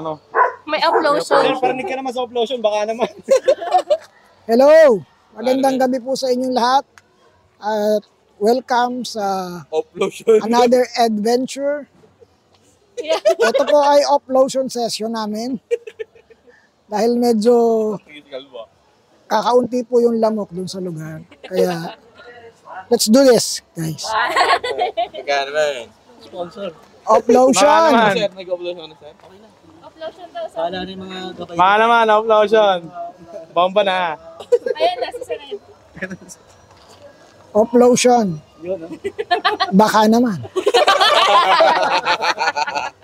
Ano? May upload Sir, parinig ka naman sa uplosion, baka naman. Hello! Magandang gabi po sa inyong lahat. At welcome sa Uplosion. another adventure. Ito po ay uplosion session namin. Dahil medyo kakaunti po yung lamok dun sa lugar. Kaya, let's do this, guys. Kaya Sponsor. Uplosion! naman. Sir, na sir. Upload show daw sa... Kala rin mga gabay. Baka naman, uplosion. Bomba na. Ayan, nasa sa ngayon. Uplosion. Yun, ah. Baka naman.